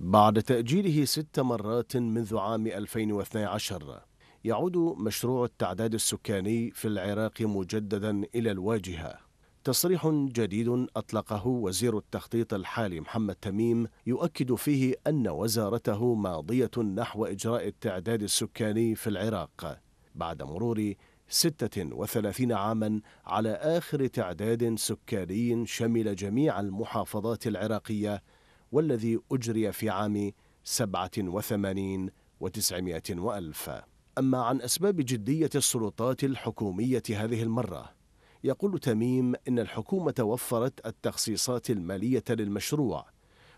بعد تأجيله ست مرات منذ عام 2012 يعود مشروع التعداد السكاني في العراق مجددا إلى الواجهة. تصريح جديد أطلقه وزير التخطيط الحالي محمد تميم يؤكد فيه أن وزارته ماضية نحو إجراء التعداد السكاني في العراق بعد مرور 36 عاما على آخر تعداد سكاني شمل جميع المحافظات العراقية والذي أجري في عام 87 وتسعمائة وألف. أما عن أسباب جدية السلطات الحكومية هذه المرة يقول تميم إن الحكومة وفرت التخصيصات المالية للمشروع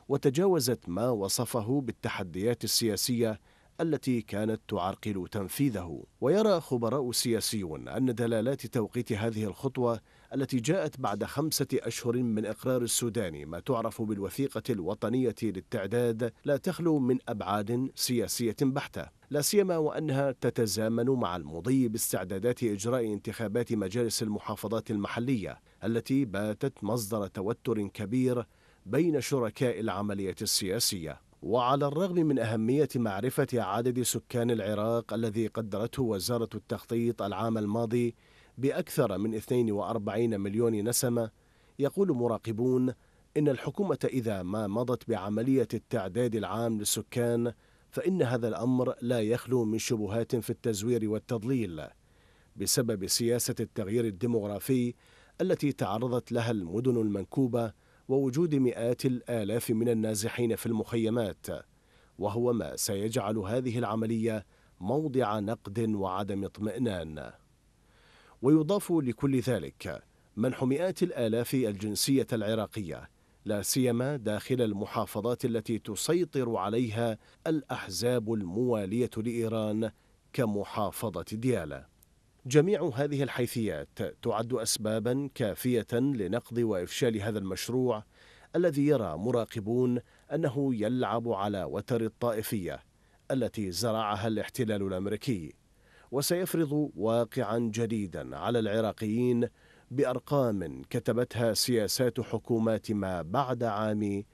وتجاوزت ما وصفه بالتحديات السياسية التي كانت تعرقل تنفيذه. ويرى خبراء سياسيون أن دلالات توقيت هذه الخطوة التي جاءت بعد خمسة أشهر من إقرار السودان ما تعرف بالوثيقة الوطنية للتعداد لا تخلو من أبعاد سياسية بحتة. لا سيما وأنها تتزامن مع المضي باستعدادات إجراء انتخابات مجالس المحافظات المحلية التي باتت مصدر توتر كبير بين شركاء العملية السياسية. وعلى الرغم من أهمية معرفة عدد سكان العراق الذي قدرته وزارة التخطيط العام الماضي بأكثر من 42 مليون نسمة يقول مراقبون إن الحكومة إذا ما مضت بعملية التعداد العام للسكان فإن هذا الأمر لا يخلو من شبهات في التزوير والتضليل بسبب سياسة التغيير الديمغرافي التي تعرضت لها المدن المنكوبة ووجود مئات الآلاف من النازحين في المخيمات وهو ما سيجعل هذه العملية موضع نقد وعدم اطمئنان. ويضاف لكل ذلك منح مئات الآلاف الجنسية العراقية لا سيما داخل المحافظات التي تسيطر عليها الأحزاب الموالية لإيران كمحافظة ديالا. جميع هذه الحيثيات تعد أسبابا كافية لنقض وإفشال هذا المشروع الذي يرى مراقبون أنه يلعب على وتر الطائفية التي زرعها الاحتلال الأمريكي وسيفرض واقعا جديدا على العراقيين بأرقام كتبتها سياسات حكومات ما بعد عام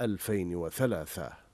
2003